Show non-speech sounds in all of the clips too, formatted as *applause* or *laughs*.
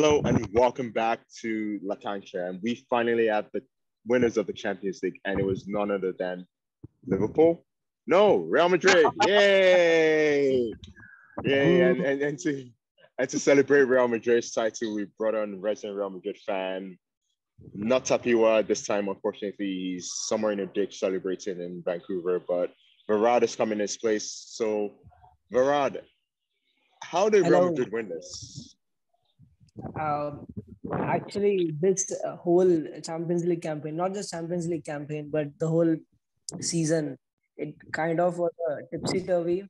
Hello and welcome back to La Cancha. And we finally have the winners of the Champions League, and it was none other than Liverpool. No, Real Madrid. *laughs* Yay! Yay! And, and, and to and to celebrate Real Madrid's title, we brought on resident Real Madrid fan. Not Tapiwa this time, unfortunately, he's somewhere in a ditch celebrating in Vancouver, but Varad is coming in his place. So, Varad, how did Hello. Real Madrid win this? Um, actually, this whole Champions League campaign, not just Champions League campaign, but the whole season, it kind of was a tipsy turvy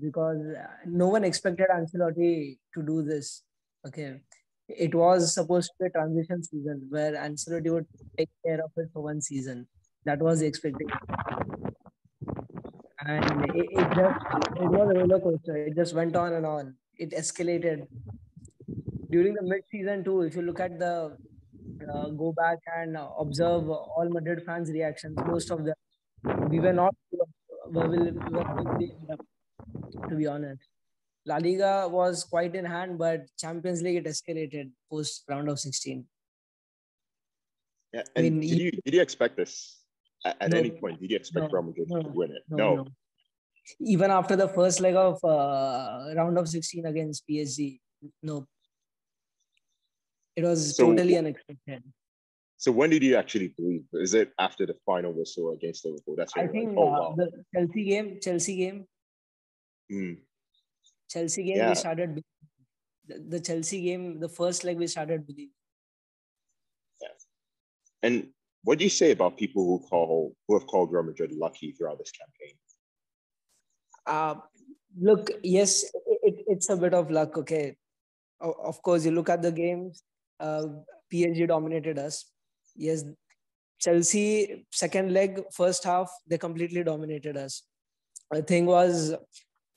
because uh, no one expected Ancelotti to do this. Okay. It was supposed to be a transition season where Ancelotti would take care of it for one season. That was the expectation. And it, it just it was a roller coaster. It just went on and on. It escalated during the mid-season too if you look at the uh, go back and observe all madrid fans reactions most of them we were not sure will, where will we to be honest la liga was quite in hand but champions league it escalated post round of 16 Yeah, I mean, did you- did you expect this at, at No. any point? Did you expect No. Real Madrid No. to win it? no. even after the first leg of uh, round of 16 against psg no it was So totally unexpected So when did you actually believe? Is it after the final whistle against Liverpool? That's when I you're like, think oh uh, wow. the Chelsea game, Chelsea game, Mm. Chelsea game, Yeah. we started the, the Chelsea game, the first leg we started believing. And what do you say about people who call who have called Real Madrid lucky throughout this campaign? Uh, look, yes, it, it, it's a bit of luck. Okay, of course, you look at the games. Uh, PSG dominated us. Yes, Chelsea second leg, first half, they completely dominated us. The thing was,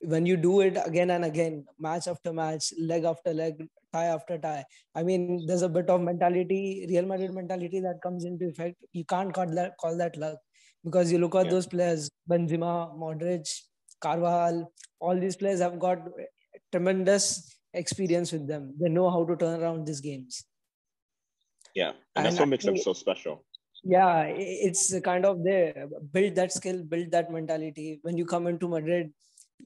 when you do it again and again, match after match, leg after leg, tie after tie. I mean, there's a bit of mentality, Real Madrid mentality that comes into effect. You can't call that call that luck because you look at Yeah. those players, Benzema, Modric, Carvajal, all these players have got tremendous experience with them. They know how to turn around these games. Yeah, and that's And what makes them so special. Yeah, it's kind of there. Build that skill, build that mentality. When you come into Madrid,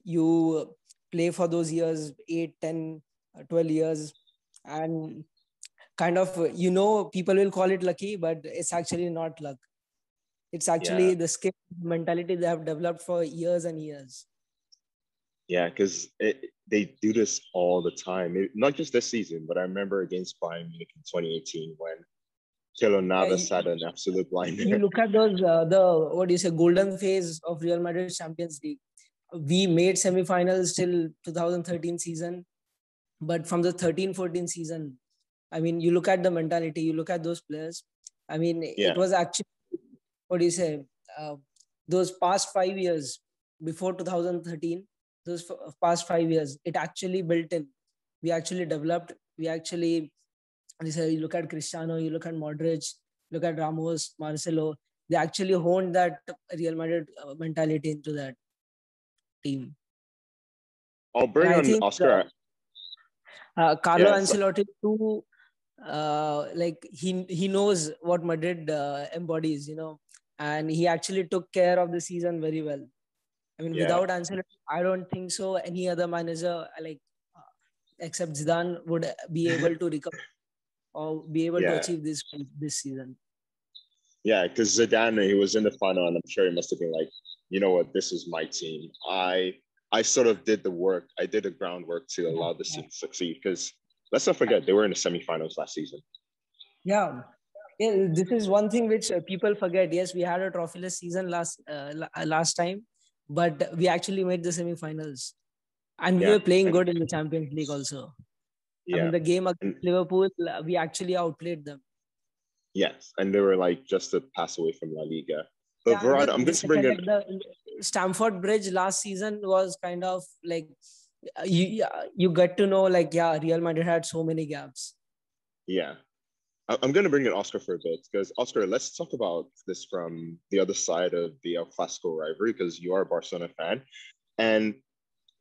you play for those years 8, 10, uh, 12 years. And kind of, you know, people will call it lucky, but it's actually not luck. It's actually Yeah. the skill mentality they have developed for years and years. Yeah, because they do this all the time. It- not just this season, but I remember against Bayern Munich in 2018 when Keylor Navas you- had an absolute blinder. you look at those uh, the what do you say golden phase of Real Madrid Champions League. We made semifinals till 2013 season, but from the 13-14 season, I mean, you look at the mentality, you look at those players. I mean, Yeah. it was actually what do you say? Uh, those past five years before 2013, those f- past five years, it actually built in. We actually developed. We actually you say you look at Cristiano, you look at Modric, look at Ramos, Marcelo. They actually honed that Real Madrid uh, mentality into that team. I'll bring I on Oscar. Uh, Carlo Yeah, Ancelotti too, uh, like he he knows what Madrid uh, embodies, you know, and he actually took care of the season very well. I mean, Yeah. without Ancelotti, I don't think so. Any other manager, like uh, except Zidane, would be *laughs* able to recover or be able to achieve this this season. Yeah, because Zidane, he was in the final, and I'm sure he must have been like, you know what, this is my team. I I sort of did the work. I did the groundwork to allow this to succeed. Because let's not forget, they were in the semifinals last season. Yeah. Yeah, this is one thing which uh, people forget. Yes, we had a trophyless season last la- uh, last time, but we actually made the semifinals, and we Yeah, were playing good in the Champions League also. I Yeah. mean, the game against Liverpool, uh, we actually outplayed them. Yes, and they were like just to pass away from La Liga. But Yeah, Varad, I'm going to bring in. Stamford Bridge last season was kind of like uh, you you get to know like yeah, Real Madrid had so many gaps. Yeah. I'm going to bring in Oscar for a bit because, Oscar, let's talk about this from the other side of the El Clasico rivalry because you are a Barcelona fan. And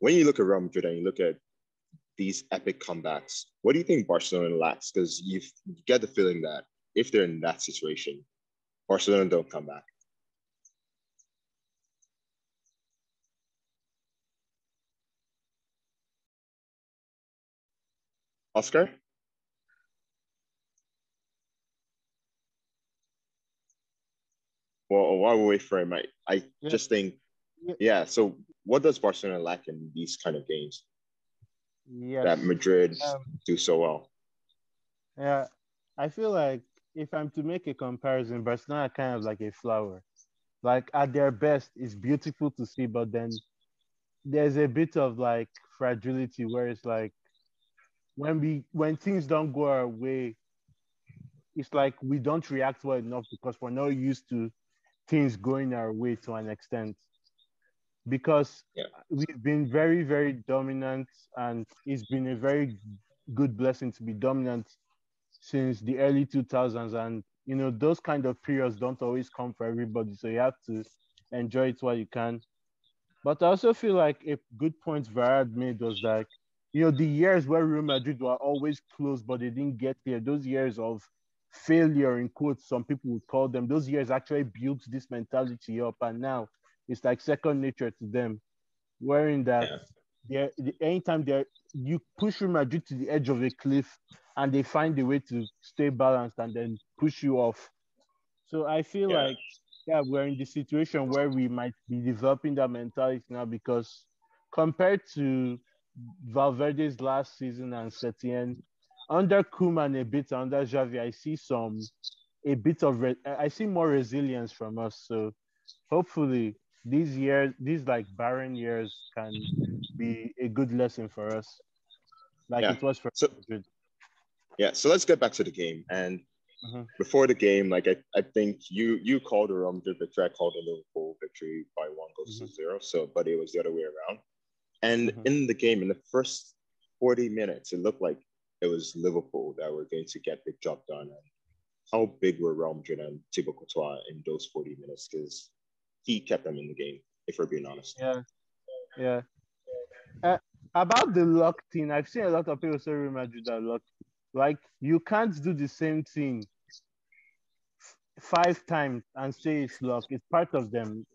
when you look at Real Madrid and you look at these epic comebacks. What do you think Barcelona lacks? Because you get the feeling that if they're in that situation, Barcelona don't come back. Oscar? Well, while we wait for him, I, I yeah. just think, yeah. So, what does Barcelona lack in these kind of games? Yes. That Madrid um, do so well. Yeah, I feel like if I'm to make a comparison, Barcelona are kind of like a flower. Like at their best, it's beautiful to see, but then there's a bit of like fragility where it's like when we when things don't go our way, it's like we don't react well enough because we're not used to things going our way to an extent. Because yeah. we've been very, very dominant, and it's been a very good blessing to be dominant since the early 2000s. And you know, those kind of periods don't always come for everybody, so you have to enjoy it while you can. But I also feel like a good point Varad made was like you know, the years where Real Madrid were always close, but they didn't get there, those years of failure, in quotes, some people would call them, those years actually built this mentality up. And now it's like second nature to them, wherein that yeah. they're, anytime they're, you push Real Madrid to the edge of a cliff and they find a way to stay balanced and then push you off. So I feel yeah. like, yeah, we're in the situation where we might be developing that mentality now because compared to Valverde's last season and Setien. Under Koeman a bit, under Xavi, I see some a bit of re- I see more resilience from us. So hopefully these years, these like barren years, can be a good lesson for us, like yeah. it was for so, Madrid. Yeah. So let's get back to the game. And uh-huh. before the game, like I, I think you you called a Real Madrid victory. I called a Liverpool victory by one goal mm-hmm. to zero. So, but it was the other way around. And mm-hmm. in the game, in the first 40 minutes, it looked like it was Liverpool that were going to get the job done. And how big were Real Madrid and Thibaut Courtois in those 40 minutes? Because he kept them in the game, if we're being honest. Yeah. Yeah. Uh, about the luck thing, I've seen a lot of people say Real Madrid are lucky. Like, you can't do the same thing five times and say it's luck. It's part of them.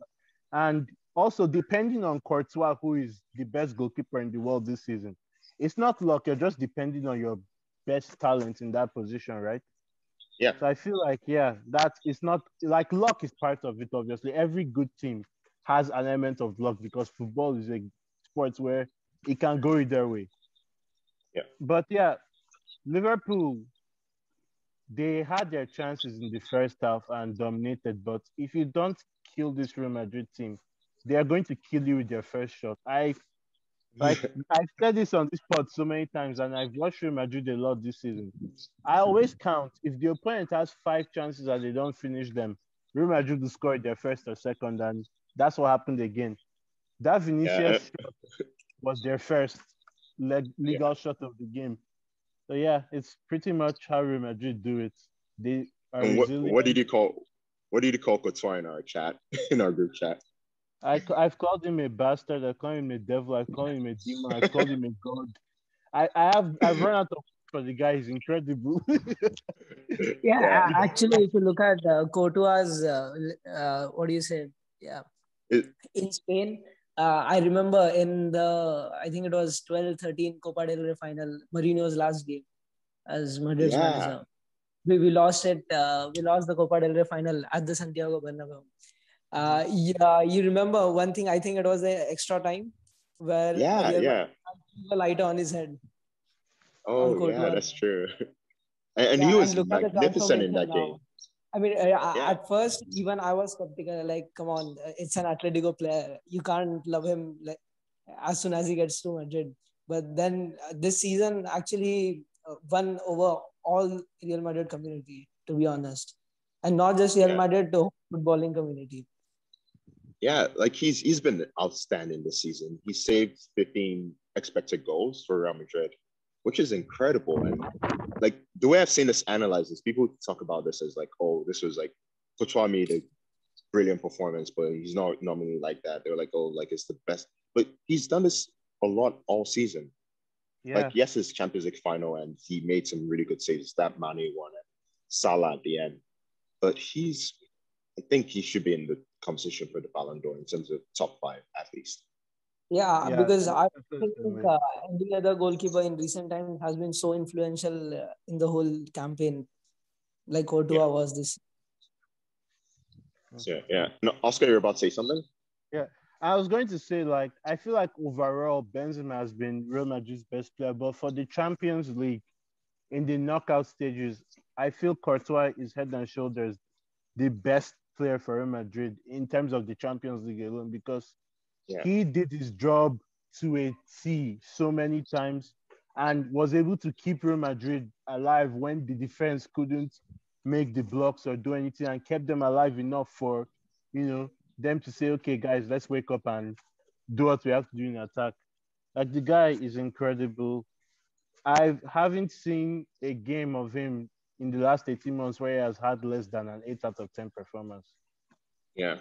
And also, depending on Courtois, who is the best goalkeeper in the world this season, it's not luck. You're just depending on your best talent in that position, right? Yeah. So I feel like, yeah, that it's not like luck is part of it, obviously. Every good team has an element of luck because football is a sport where it can go either way. Yeah. But yeah, Liverpool, they had their chances in the first half and dominated. But if you don't kill this Real Madrid team, they are going to kill you with their first shot. I like *laughs* I've said this on this pod so many times, and I've watched Real Madrid a lot this season. I always count if the opponent has five chances and they don't finish them, Real Madrid will score their first or second, and that's what happened again. That Vinicius yeah. was their first leg- legal yeah. shot of the game. So yeah, it's pretty much how Real Madrid do it. They are what, what, did you call? What did you call Courtois in our chat *laughs* in our group chat? I, I've called him a bastard. I call him a devil. I call him a demon. I called him a god. I, I have I've run out of for the guy. He's incredible. yeah, *laughs* yeah, actually, if you look at uh, Courtois, uh, uh, what do you say? Yeah, it, in Spain, uh, I remember in the I think it was 12-13 Copa del Rey final, Mourinho's last game as Madrid's yeah. manager. We, we lost it. Uh, we lost the Copa del Rey final at the Santiago Bernabeu. Uh, yeah, you remember one thing? I think it was the extra time where yeah, yeah, a lighter on his head. Oh yeah, that's true. *laughs* And, and yeah, he was and magnificent in that now. game. I mean, uh, yeah. at first, even I was skeptical. Like, come on, it's an Atletico player. You can't love him like as soon as he gets to Madrid. But then uh, this season actually uh, won over all Real Madrid community, to be honest, and not just Real yeah. Madrid, to footballing community yeah, like he's he's been outstanding this season. He saved 15 expected goals for Real Madrid, which is incredible. And like the way I've seen this analyzed is people talk about this as like, oh, this was like Courtois made a brilliant performance, but he's not normally like that. They're like, oh, like it's the best. But he's done this a lot all season. Yeah. Like, yes, it's Champions League final and he made some really good saves. That Mane one and Salah at the end. But he's, I think he should be in the conversation for the Ballon d'Or in terms of top five at least. Yeah, Yeah, because I think definitely. uh, any other goalkeeper in recent times has been so influential uh, in the whole campaign, like Courtois Yeah. was this. So, yeah. No, Oscar, you're about to say something? Yeah, I was going to say, like, I feel like overall Benzema has been Real Madrid's best player, but for the Champions League in the knockout stages, I feel Courtois is head and shoulders the best player for Real Madrid in terms of the Champions League alone because Yeah. he did his job to a T so many times and was able to keep Real Madrid alive when the defense couldn't make the blocks or do anything and kept them alive enough for, you know, them to say, okay, guys, let's wake up and do what we have to do in attack. Like the guy is incredible. I haven't seen a game of him in the last 18 months where he has had less than an 8 out of 10 performance. Yeah.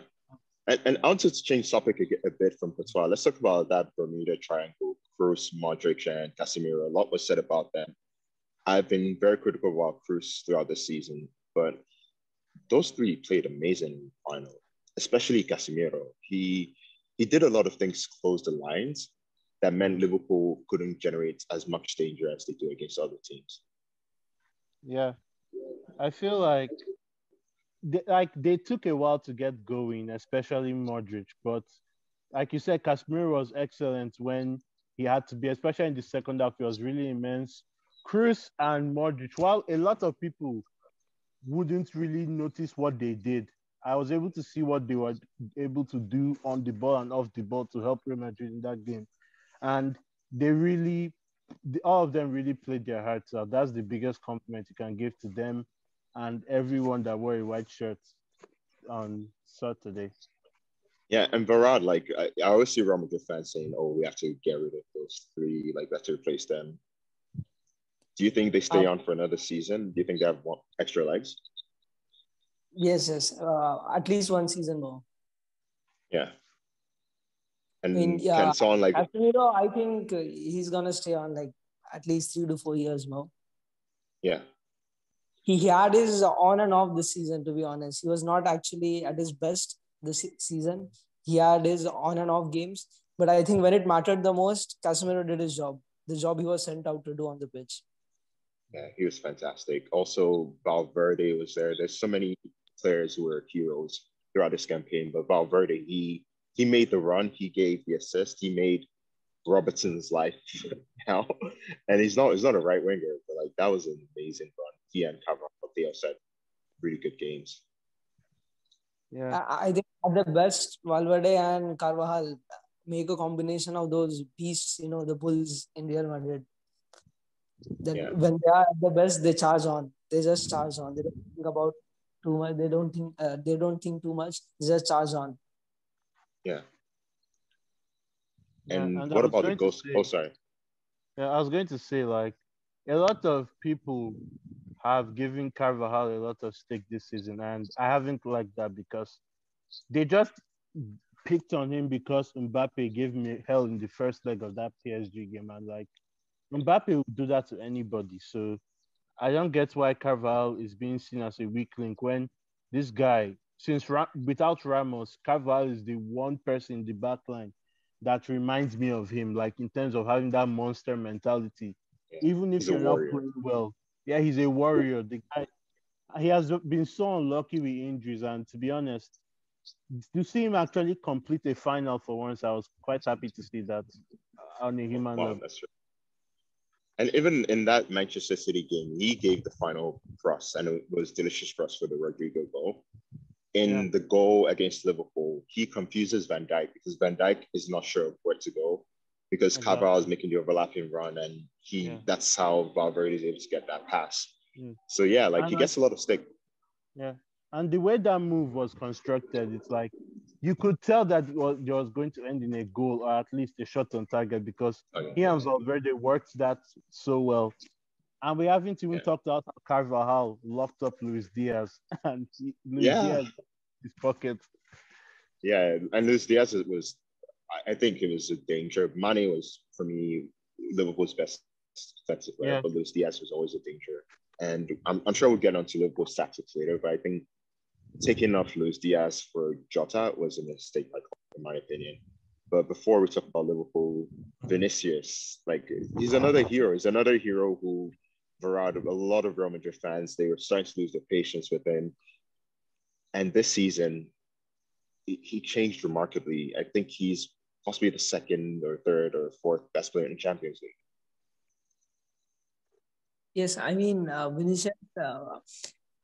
And, and I want to change topic a, a bit from Courtois. Let's talk about that Bermuda Triangle, Kroos, Modric, and Casemiro. A lot was said about them. I've been very critical about Kroos throughout the season, but those three played amazing in final, especially Casemiro. He he did a lot of things close the lines that meant Liverpool couldn't generate as much danger as they do against other teams. Yeah. I feel like they, like they took a while to get going, especially Modric. But like you said, Casemiro was excellent when he had to be, especially in the second half. He was really immense. Kroos and Modric, while a lot of people wouldn't really notice what they did, I was able to see what they were able to do on the ball and off the ball to help Real Madrid in that game. And they really, all of them really played their hearts out. That's the biggest compliment you can give to them and everyone that wore a white shirt on Saturday. Yeah, and Varad, like I, I always see Real Madrid fans saying, "Oh, we have to get rid of those three, like we have to replace them." Do you think they stay on for another season? Do you think they have one, extra legs? Yes, yes. Uh, at least one season more. Yeah. And mean, yeah, can someone like Casemiro, I think uh, he's gonna stay on like at least three to four years more. yeah, He, had his on and off this season. To be honest, he was not actually at his best this season. He had his on and off games, but I think when it mattered the most, Casemiro did his job. The job he was sent out to do on the pitch. yeah, he was fantastic. Also, Valverde was there. There's so many players who were heroes throughout this campaign, but Valverde, he he made the run, he gave the assist, he made Robertson's life *laughs* now, and he's not he's not a right winger, but like that was an amazing run. He and Carvajal, they also had really good games. Yeah. I, I think at the best, Valverde and Carvajal make a combination of those beasts, you know, the bulls in Real Madrid. That Yeah. when they are at the best, they charge on. They just charge on. They don't think about too much. They don't think. Uh, they don't think too much. They just charge on. Yeah. Yeah, And, and what about the ghost? say- Oh, sorry. Yeah, I was going to say like a lot of people have given Carvajal a lot of stick this season, and I haven't liked that because they just picked on him because Mbappe gave me hell in the first leg of that PSG game, and like Mbappe will do that to anybody. So I don't get why Carvajal is being seen as a weak link when this guy, since Ra- without Ramos, Carvajal is the one person in the back line that reminds me of him, like in terms of having that monster mentality. Yeah, Even if you're not playing well, yeah, he's a warrior. The guy, he has been so unlucky with injuries, and to be honest, to see him actually complete a final for once, I was quite happy to see that on a human Wow, level. true. And even in that Manchester City game, he gave the final cross, and it was delicious cross for the Rodrygo goal. In Yeah. the goal against Liverpool, he confuses Van Dijk because Van Dijk is not sure where to go because Exactly. Carvajal is making the overlapping run, and he Yeah. that's how Valverde is able to get that pass. Mm. So yeah, like And he gets a lot of stick. Yeah. And the way that move was constructed, it's like you could tell that it was, it was going to end in a goal or at least a shot on target because Oh, yeah. he and Valverde worked that so well. And we haven't even Yeah. talked about how Carvajal locked up Luis Diaz *laughs* and Luis Yeah. Diaz his pocket. Yeah, and Luis Diaz was, I- think it was a danger. Mane was for me Liverpool's best defensive player, Yeah. but Luis Diaz was always a danger. And I'm, I'm sure we'll get onto Liverpool's tactics later, but I think taking off Luis Diaz for Jota was a mistake, like in my opinion. But before we talk about Liverpool, Vinicius, like he's another hero. He's another hero who, for a lot of Real Madrid fans, they were starting to lose their patience with him. And this season, he changed remarkably. I think he's possibly the second or third or fourth best player in Champions League. Yes, I mean, uh, Vinicius, uh,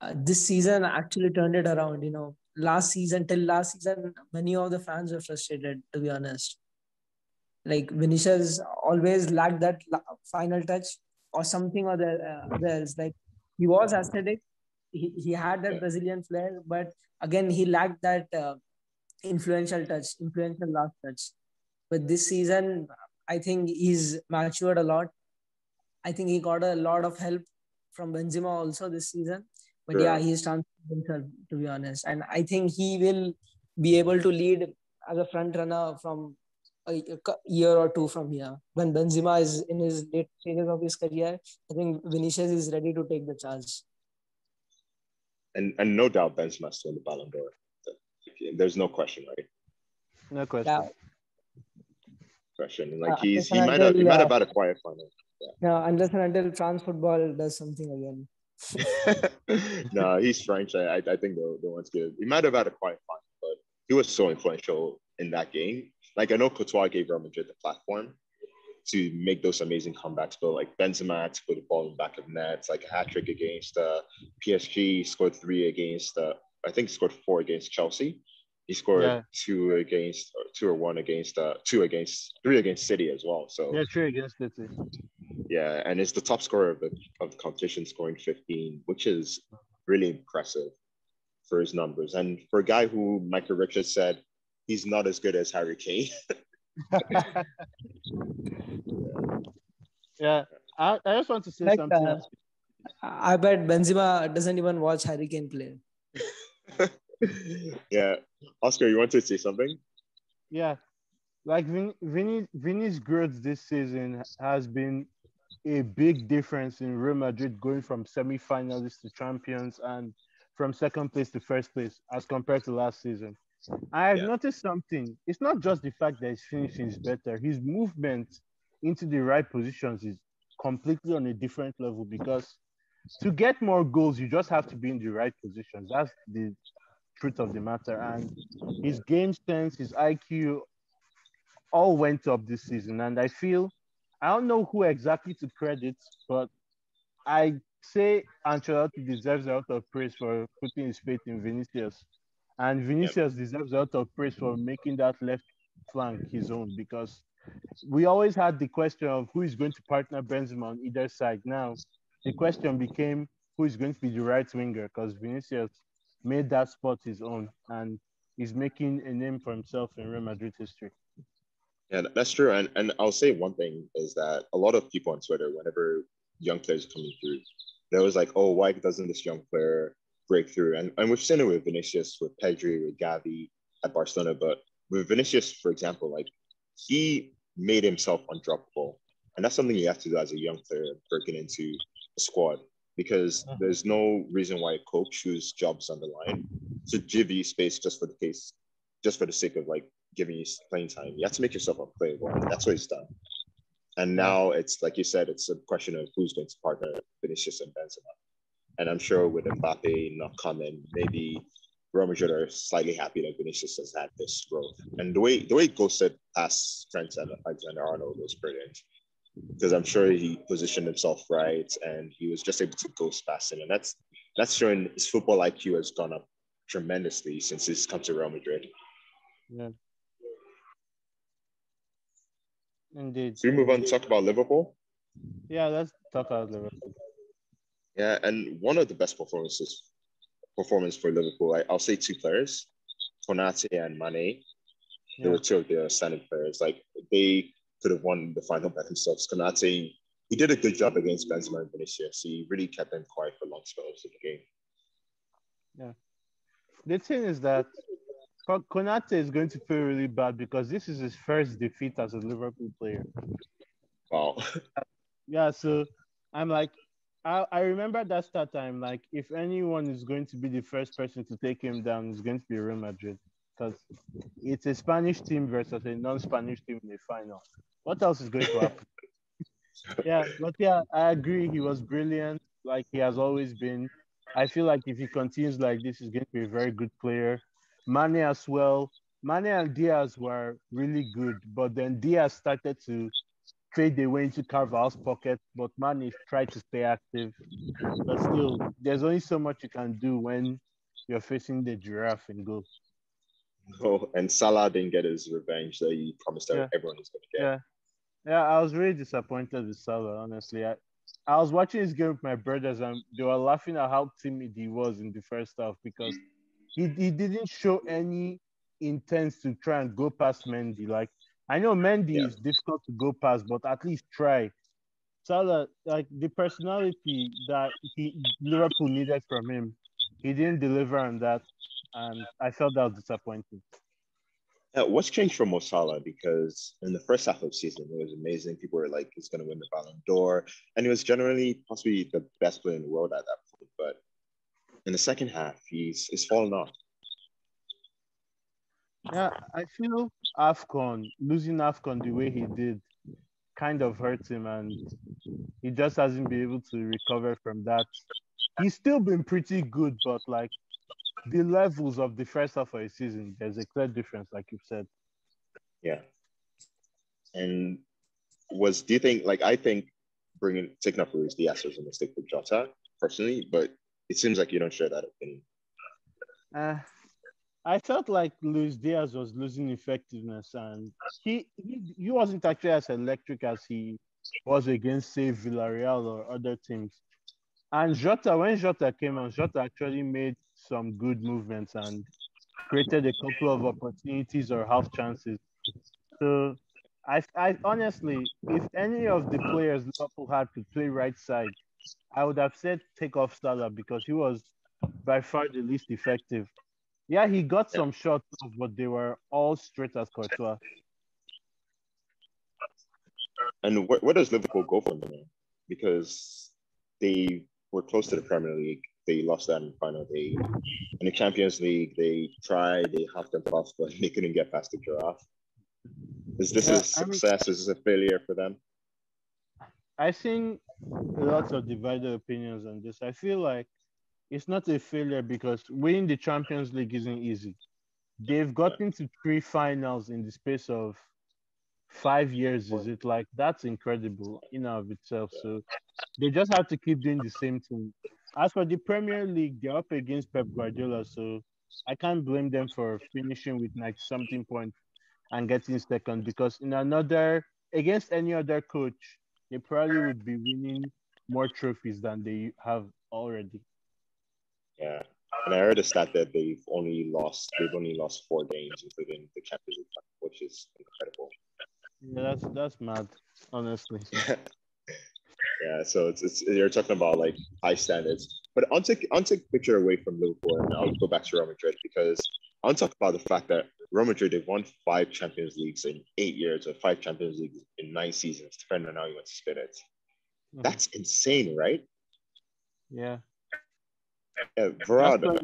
uh, this season actually turned it around. You know, last season, till last season, many of the fans were frustrated, to be honest. Like, Vinicius always lacked that final touch or something or the uh, others. Like, he was aesthetic, he, he had that. Brazilian flair, but again, he lacked that uh, influential touch, influential last touch. But this season, I think he's matured a lot. I think he got a lot of help from Benzema also this season. But Sure. yeah, he's transformed himself to be honest, and I think he will be able to lead as a front runner from a a year or two from here. When Benzema is in his late stages of his career, I think Vinicius is ready to take the charge. And and no doubt Benzema's still in the Ballon d'Or. There's no question, right? No question. Yeah. Question. Like Uh, he's he listen, might have he might uh, have had a quiet final. Now, unless and until France football does something again. *laughs* no, he's French. I, I think the the one's good. He might have had a quiet final, but he was so influential in that game. Like I know Courtois gave Real Madrid the platform to make those amazing comebacks, but like Benzema to put the ball in the back of nets, like a hat trick against uh, PSG, scored three against uh, I think scored four against Chelsea. He scored Yeah. two against or two or one against uh, two against three against City as well. So Yeah, true against City. yeah, and it's the top scorer of the of the competition, scoring 15, which is really impressive for his numbers. And for a guy who Michael Richards said he's not as good as Harry Kane. *laughs* yeah, I, I just want to say Like, something. uh. I I bet Benzema doesn't even watch Harry Kane play. *laughs* yeah, Oscar, you want to say something? Yeah, like Vin, Vinny, Vinny's growth this season has been a big difference in Real Madrid going from semi-finalists to champions and from second place to first place as compared to last season. I have Yeah. noticed something. It's not just the fact that his finishing is better. His movement into the right positions is completely on a different level because to get more goals, you just have to be in the right positions. That's the truth of the matter. And his game sense, his IQ all went up this season. And I feel, I don't know who exactly to credit, but I say Ancelotti deserves a lot of praise for putting his faith in Vinicius. And Vinicius deserves a lot of praise for making that left flank his own because we always had the question of who is going to partner Benzema on either side. Now, the question became who is going to be the right winger because Vinicius made that spot his own and he's making a name for himself in Real Madrid history. Yeah, that's true. And and I'll say one thing is that a lot of people on Twitter, whenever young players are coming through, they're always like, oh, why doesn't this young player break through? And, and we've seen it with Vinicius, with Pedri, with Gavi at Barcelona. But with Vinicius, for example, like he made himself undroppable. And that's something you have to do as a young player breaking into a squad because Mhm. there's no reason why Coke whose job's on the line to give you space just for the case, just for the sake of like giving you playing time. You have to make yourself unplayable. That's what he's done. And now it's like you said, it's a question of who's going to partner Vinicius and Benzema. And I'm sure with Mbappe not coming, maybe Real Madrid are slightly happy that Vinicius has had this growth. And the way the way ghosted past Trent and Alexander Arnold was brilliant. Because I'm sure he positioned himself right and he was just able to ghost past him. And that's that's showing his football IQ has gone up tremendously since he's come to Real Madrid. Yeah. Indeed. So we move on to talk about Liverpool. Yeah, let's talk about Liverpool. Yeah, and one of the best performances performance for Liverpool, I, I'll say two players, Konate and Mane. They Yeah. were two of the outstanding players. Like they could have won the final by themselves. Konate, he did a good job against Benzema and Vinicius. He really kept them quiet for long spells of the game. Yeah. The thing is that Konate is going to feel really bad because this is his first defeat as a Liverpool player. Wow. *laughs* yeah, so I'm like, I, I remember that start time. Like, if anyone is going to be the first person to take him down, it's going to be Real Madrid because it's a Spanish team versus a non-Spanish team in the final. What else is going to happen? *laughs* yeah, but yeah, I agree. He was brilliant, like he has always been. I feel like if he continues like this, he's going to be a very good player. Mane as well. Mane and Diaz were really good, but then Diaz started to trade away into Carvajal's pocket, but Mane tried to stay active. But still, there's only so much you can do when you're facing the giraffe in goal. Oh, *laughs* and Salah didn't get his revenge that he promised yeah. everyone was going to get. Yeah. Yeah, I was really disappointed with Salah, honestly. I, I was watching his game with my brothers and they were laughing at how timid he was in the first half because he, he didn't show any intent to try and go past Mendy. Like I know Mendy yeah. is difficult to go past, but at least try. Salah, like the personality that he Liverpool needed from him, he didn't deliver on that, and I felt that was disappointing. Uh, what's changed for Mo Salah? Because in the first half of the season, it was amazing. People were like, he's going to win the Ballon d'Or. And he was generally possibly the best player in the world at that point. But in the second half, he's, he's fallen off. Yeah, I feel AFCON, losing AFCON the way he did, kind of hurt him. And he just hasn't been able to recover from that. He's still been pretty good, but like the levels of the first half of the season, there's a clear difference, like you've said. Yeah. And was do you think like I think bringing taking off Luis Diaz was a mistake for Jota personally, but it seems like you don't share that opinion. Uh, I felt like Luis Diaz was losing effectiveness, and he, he he wasn't actually as electric as he was against say Villarreal or other teams. And Jota, when Jota came on, Jota actually made some good movements and created a couple of opportunities or half chances. So I, I honestly, if any of the players Liverpool had to play right side, I would have said take off Salah because he was by far the least effective. Yeah, he got some shots, but they were all straight as Courtois. And where, where does Liverpool go from there? Because they were close to the Premier League they lost that in the final. They in the Champions League, they tried, they half them off, but they couldn't get past the giraffe. Is this yeah, a success? I mean, is this a failure for them? I think lots of divided opinions on this. I feel like it's not a failure because winning the Champions League isn't easy. They've gotten to three finals in the space of five years. Is it like that's incredible in and of itself? So they just have to keep doing the same thing. As for the Premier League, they're up against Pep Guardiola, so I can't blame them for finishing with like something point and getting second because in another against any other coach, they probably would be winning more trophies than they have already. Yeah. And I heard a stat that they've only lost they've only lost four games, including the Champions League, which is incredible. Yeah, that's that's mad, honestly. *laughs* Yeah, so it's, it's you're talking about like high standards. But I'll take I'll take picture away from Liverpool and I'll go back to Real Madrid because I'll talk about the fact that Real Madrid they've won five Champions Leagues in eight years or five Champions Leagues in nine seasons, depending on how you want to spin it. Mm-hmm. That's insane, right? Yeah. Yeah, Varad.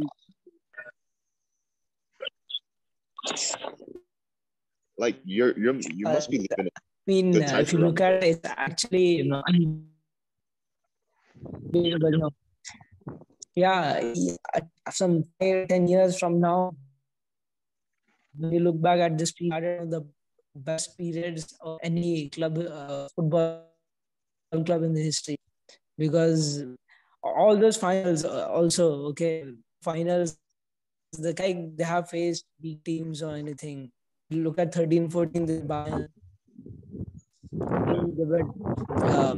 Like you're you're you must be living. I mean, uh, if you look at it, it's actually you know yeah, some 10 years from now, when you look back at this period of the best periods of any club, uh, football club in the history, because all those finals uh, also, okay, finals, the guy they have faced big teams or anything. Look at 13, 14, the Bayern, they were um,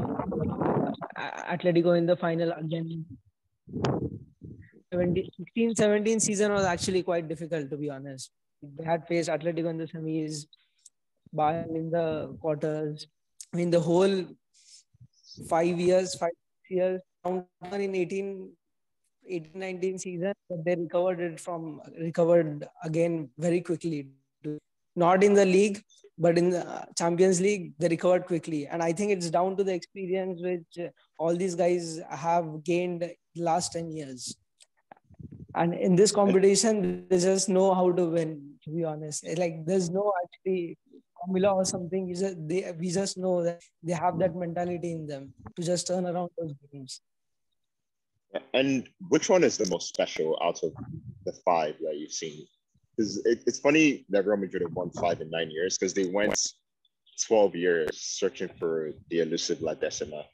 Atletico in the final again. 16 17 season was actually quite difficult to be honest. They had faced Atletico in the semis, Bayern in the quarters. I mean, the whole five years, five years, in 18, 18 19 season, but they recovered it from recovered again very quickly. Not in the league, but in the uh, Champions League, they recovered quickly. And I think it's down to the experience which uh, all these guys have gained the last 10 years. And in this competition, they just know how to win, to be honest. Like there's no actually formula or something. Just, they, we just know that they have that mentality in them to just turn around those games. And which one is the most special out of the five that you've seen? Because it, it's funny that Real Madrid have won five in nine years because they went 12 years searching for the elusive La Decima.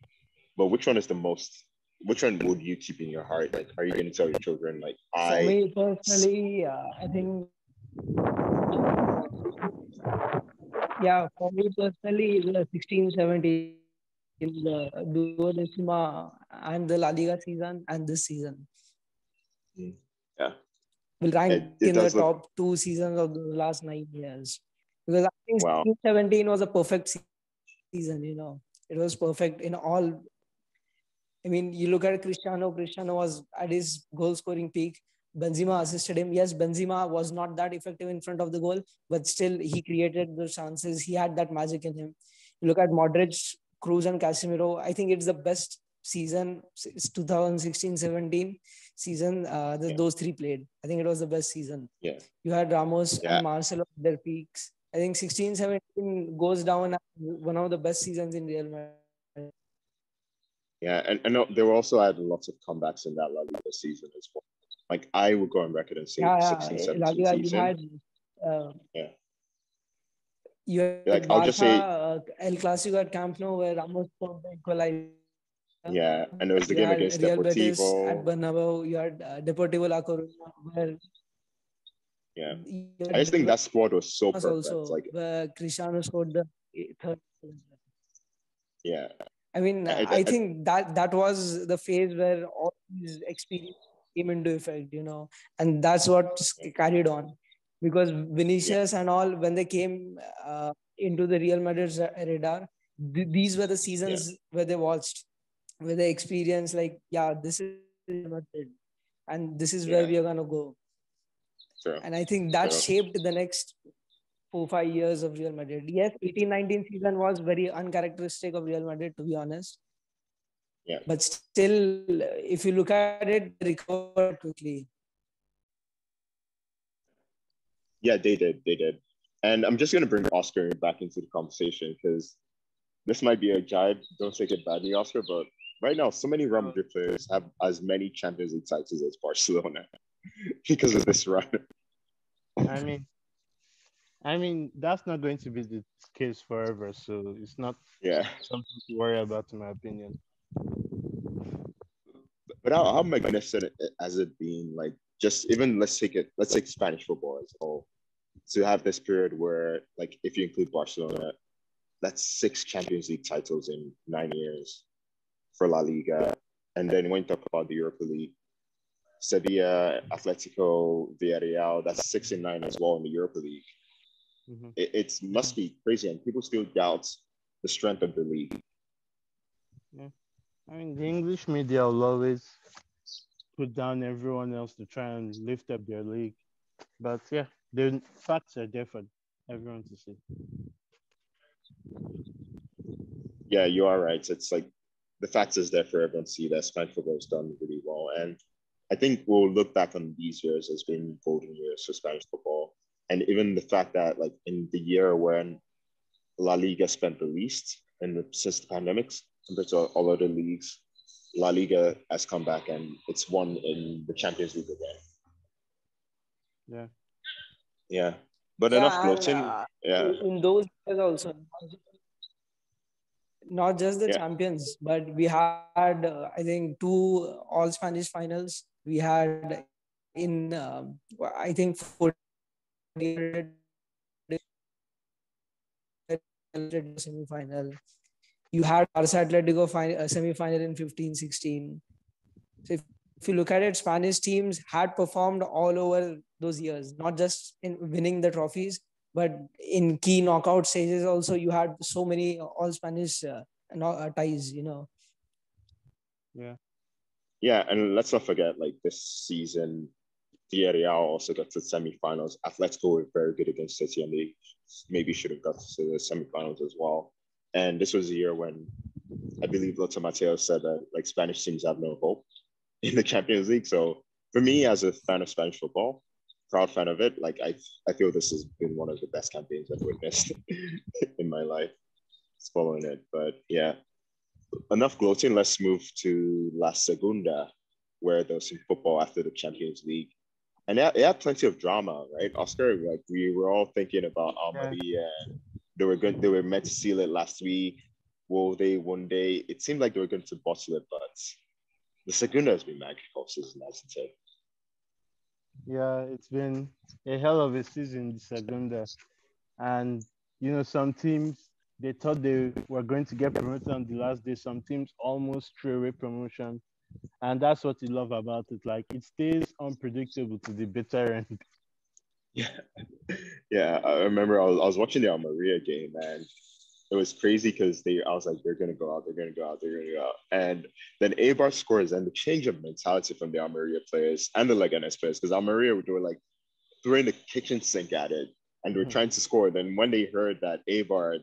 But which one is the most, which one would you keep in your heart? Like, are you going to tell your children, like, I. For me personally, uh, I think. Yeah, for me personally, the 16 17 in the duodecima and the La Liga season and this season. Mm. Yeah. Will rank It- it in the look- top two seasons of the last nine years. Because I think Wow. 16 17 was a perfect season, you know. It was perfect in all. I mean, you look at Cristiano, Cristiano was at his goal scoring peak. Benzema assisted him. Yes, Benzema was not that effective in front of the goal, but still he created the chances. He had that magic in him. You look at Modric, Kroos, and Casemiro. I think it's the best season. It's 2016-17 season. Uh, the, Yeah. Those three played. I think it was the best season. Yeah. You had Ramos Yeah. and Marcelo at their peaks. I think 16-17 goes down as one of the best seasons in Real Madrid. Yeah, and, and no, they were also had lots of comebacks in that La Liga season as well. Like I would go on record and say Yeah, 16, yeah. 17 La Liga, you season. had, uh, Yeah. You had Like, I'll just say- Barca, uh, El Clasico at Camp Nou where Ramos scored the equalizer. Yeah, and it was the game had against Real Betis at Deportivo. Bernabeu. You had uh, Deportivo La Coruña where Yeah, I just think that squad was so perfect. also Like, where Cristiano scored the third. yeah, I mean, I- I, I- think that that was the phase where all these experience came into effect, you know, and that's what carried on. Because Vinicius and all, when they came uh, into the Real Madrid's radar, th- these were the seasons where they watched, where the experience like, yeah, this is Real Madrid, and this is where Yeah. we are gonna go. true. And I think that Sure. shaped the next four, five years of Real Madrid. Yes, 18 19 season was very uncharacteristic of Real Madrid, to be honest. Yeah. But still, if you look at it, they recovered quickly. Yeah, they did. They did. And I'm just going to bring Oscar back into the conversation because this might be a jibe. Don't take it badly, Oscar, but right now, so many Real uh-huh. Madrid players have as many Champions League titles as Barcelona *laughs* because of this run. I mean, I mean that's not going to be the case forever, so it's not Yeah. something to worry about, in my opinion. But how, how magnificent has it been? Like, just even let's take it, let's take Spanish football as a whole. To have this period where, like, if you include Barcelona, that's six Champions League titles in nine years for La Liga. And then when you talk about the Europa League, Sevilla, Atletico, Villarreal, that's six and nine as well in the Europa League. Mhm. It it's, must be crazy, and people still doubt the strength of the league. Yeah. I mean, the English media will always put down everyone else to try and lift up their league. But yeah, the facts are there for everyone to see. yeah, you are right. It's like the fact is there for everyone to see that Spanish football has done really well. And I think we'll look back on these years as being golden years for Spanish football. And even the fact that like in the year when La Liga spent the least in the, since the pandemics compared to all other leagues, La Liga has come back and it's won in the Champions League again. Yeah. Yeah. But Yeah, enough and, gloating. uh, yeah. in those years also not just the Yeah. champions but we had uh, i think two all spanish finals. We had in um, i think 40 semi-final. You had Barca Atletico fin- uh, semi-final in 15 16 so if, if you look at it spanish teams had performed all over those years not just in winning the trophies but in key knockout stages also you had so many all spanish uh, uh, ties you know Yeah, yeah and let's not forget, like this season, Villarreal also got to the semifinals. Atletico were very good against City, and they maybe should have got to the semifinals as well. And this was a year when I believe Lothar Matthäus said that like Spanish teams have no hope in the Champions League. So for me, as a fan of Spanish football, proud fan of it, like I I feel this has been one of the best campaigns I've witnessed *laughs* in my life. It's following it, but yeah. Enough gloating. Let's move to La Segunda, where there was some football after the Champions League. And it, it had plenty of drama, right? Oscar, like we were all thinking about Almeria. Yeah. They were good. They were meant to seal it last week. Will they one day? It seemed like they were going to bottle it, but the Segunda has been magical hasn't it? Yeah, it's been a hell of a season, the Segunda. And, you know, some teams, they thought they were going to get promoted on the last day. Some teams almost threw away promotion. And that's what you love about it. Like, it stays unpredictable to the bitter end. *laughs* Yeah. Yeah. I remember I was, I was watching the Almeria game and it was crazy because they I was like, they're gonna go out, they're gonna go out, they're gonna go out. And then Eibar scores and the change of mentality from the Almeria players and the Leganes players, because Almeria were like throwing the kitchen sink at it and they were mm-hmm. trying to score. Then when they heard that Eibar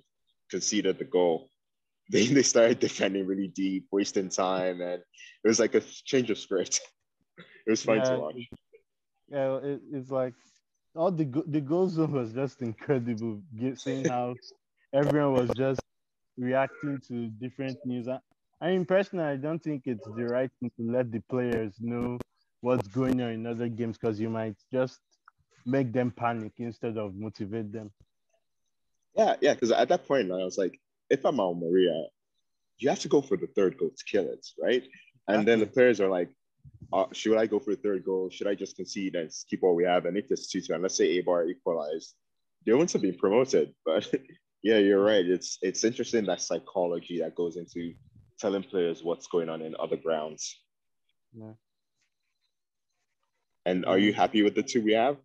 conceded the goal, *laughs* they, they started defending really deep, wasting time, and it was like a change of script. *laughs* it was fun yeah, to watch. Yeah, it, it's like all the the goals was just incredible. Seeing *laughs* how everyone was just reacting to different news. I, I mean, personally, I don't think it's the right thing to let the players know what's going on in other games because you might just make them panic instead of motivate them. Yeah, yeah, because at that point, I was like, if I'm Almeria, you have to go for the third goal to kill it, right? And then the players are like, uh, should I go for the third goal? Should I just concede and keep what we have? And if it's 2 2, and let's say Eibar equalized, they want to be promoted. *laughs* But yeah, you're right. It's it's interesting that psychology that goes into telling players what's going on in other grounds. Yeah. And are you happy with the two we have?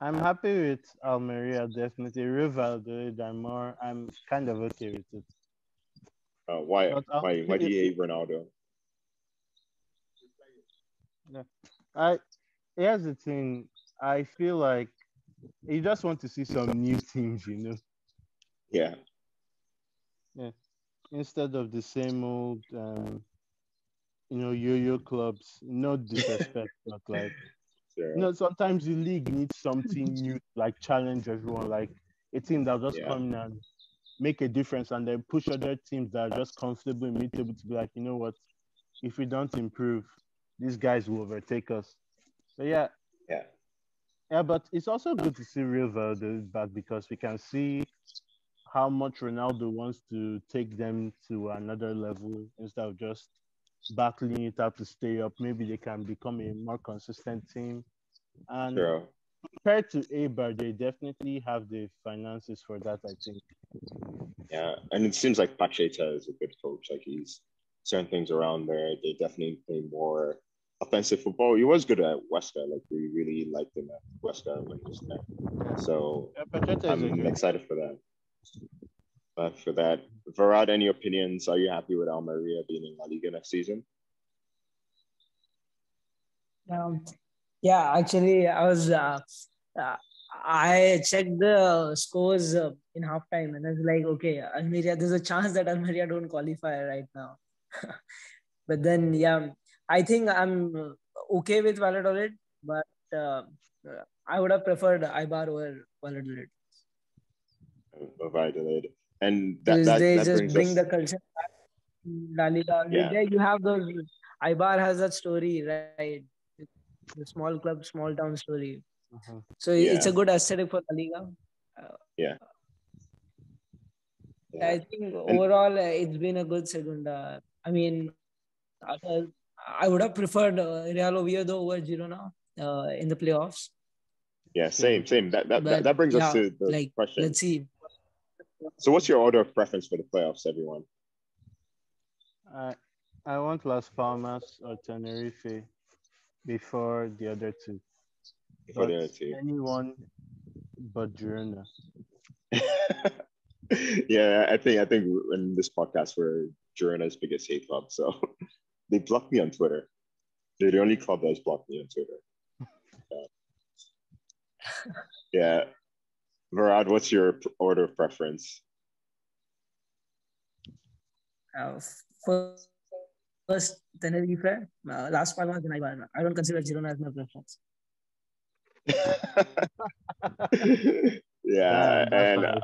I'm happy with Almeria, definitely. Valladolid, I'm more, I'm kind of okay with it. Uh, why, why, why do you hate Ronaldo? Yeah. I, here's the thing. I feel like you just want to see some new things, you know. Yeah. Yeah. Instead of the same old, um, you know, yo-yo clubs. No disrespect, *laughs* but like, sure. you know, sometimes the league needs something new, like challenge everyone, like a team that just yeah. come in and make a difference, and then push other teams that are just comfortable and able to be like, you know what, if we don't improve, these guys will overtake us. So yeah. Yeah. Yeah, but it's also good to see Real Valde back because we can see how much Ronaldo wants to take them to another level instead of just battling it out to stay up. Maybe they can become a more consistent team. And sure. compared to Eibar, they definitely have the finances for that, I think. Yeah, and it seems like Pacheta is a good coach. Like he's certain things around there. They definitely play more offensive football. He was good at Huesca. Like we really liked him at Huesca when he was there. So yeah, I'm excited for that. But for that, Varad, any opinions? Are you happy with Almeria being in La Liga next season? Um, yeah, actually, I was. Uh, uh, I checked the scores uh, in halftime, and I was like, okay, Almeria. There's a chance that Almeria don't qualify right now. *laughs* but then, yeah, I think I'm okay with Valladolid, but uh, I would have preferred Eibar over Valladolid of Adelaide. And that, that, they that just bring us... the culture back. La Liga. Yeah. you have those. Eibar has that story, right? The small club, small town story. Uh-huh. So yeah. it's a good aesthetic for La Liga. Uh, yeah. yeah. I think overall uh, it's been a good Segunda. I mean, I would have preferred uh, Real Oviedo over Girona uh, in the playoffs. Yeah, same, same. That that, but, that brings yeah, us to the like, question. Let's see. So, what's your order of preference for the playoffs, everyone? I I want Las Palmas or Tenerife before the other two. Before but the other two. Anyone but Girona. *laughs* yeah, I think I think in this podcast we're Girona's biggest hate club. So *laughs* they blocked me on Twitter. They're the only club that's blocked me on Twitter. *laughs* Yeah. Varad, what's your order of preference? Uh, first, first Tenerife, uh, Las Palmas, then Eibar. I don't consider Girona as my preference. *laughs* yeah, that's and uh,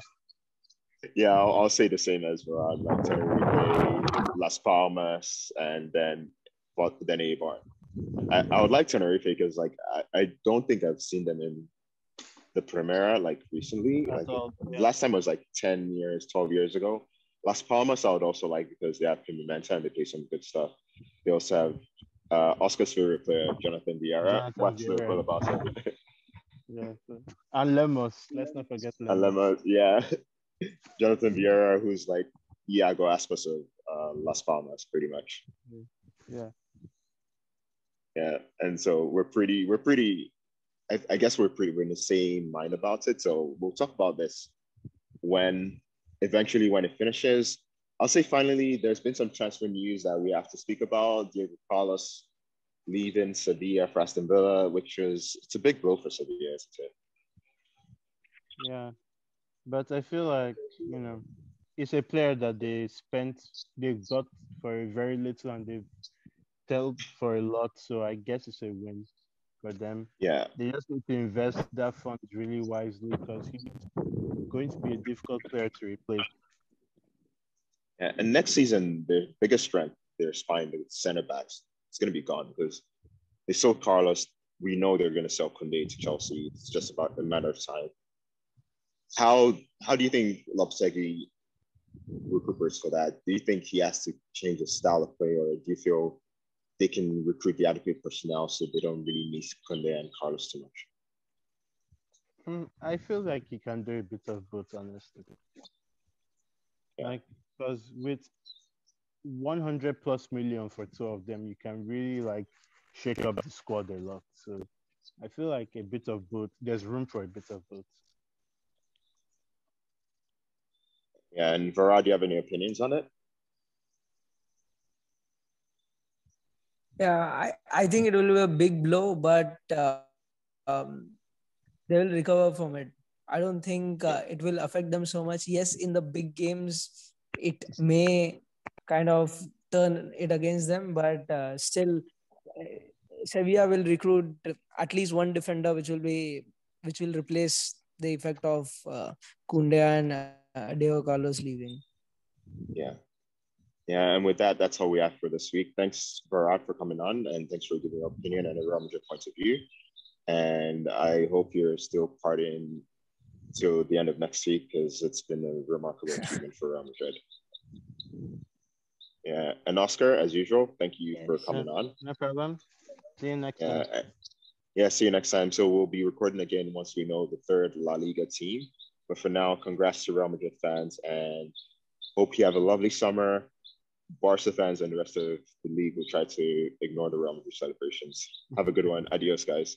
yeah, I'll, I'll say the same as Varad, like Tenerife, Las Palmas, and then but then Eibar. I, I would like Tenerife because like I, I don't think I've seen them in the Primera like recently. That's Like all, yeah. last time was like 10 years, 12 years ago. Las Palmas I would also like because they have Pimienta and they play some good stuff. They also have uh, Oscar's favorite player, Jonathan Viera. What's the cool about it? Yeah. so- And Lemos. Let's not forget Lemos. And Lema, yeah. *laughs* Jonathan Viera, who's like Iago Aspas of uh, Las Palmas, pretty much. Yeah. Yeah. And so we're pretty, we're pretty, I, I guess we're pretty, we're in the same mind about it. So we'll talk about this when eventually when it finishes. I'll say finally, there's been some transfer news that we have to speak about. Diego Carlos leaving Sevilla for Aston Villa, which is it's a big blow for Sevilla, isn't it? Yeah. But I feel like, you know, it's a player that they spent, they got for very little and they've dealt for a lot. So I guess it's a win for them. Yeah, They just need to invest that fund really wisely because he's going to be a difficult player to replace. Yeah, and next season, their biggest strength, their spine, the center backs, it's going to be gone because they sold Carlos. We know they're going to sell Koundé to Chelsea. It's just about a matter of time. How how do you think Lopetegui recuperates for that? Do you think he has to change his style of play, or do you feel they can recruit the adequate personnel so they don't really miss Koundé and Carlos too much? Hmm, I feel like you can do a bit of both, honestly. Yeah. Like, because with 100 plus million for two of them, you can really like shake up the squad a lot. So I feel like a bit of both. There's room for a bit of both. Yeah, and Varad, do you have any opinions on it? Yeah, I, I think it will be a big blow, but uh, um, they will recover from it. I don't think uh, it will affect them so much. Yes, in the big games, it may kind of turn it against them, but uh, still, uh, Sevilla will recruit at least one defender, which will be which will replace the effect of uh, Koundé and uh, Diego Carlos leaving. Yeah. Yeah, and with that, that's all we have for this week. Thanks, Varad, for coming on, and thanks for giving your opinion and a Real Madrid point of view. And I hope you're still partying till the end of next week because it's been a remarkable *laughs* achievement for Real Madrid. Yeah, and Oscar, as usual, thank you Yes, for coming on. No problem. See you next Yeah, time. yeah, see you next time. So we'll be recording again once we know the third La Liga team. But for now, congrats to Real Madrid fans and hope you have a lovely summer. Barca fans and the rest of the league will try to ignore the Real Madrid celebrations. Have a good one. Adios, guys.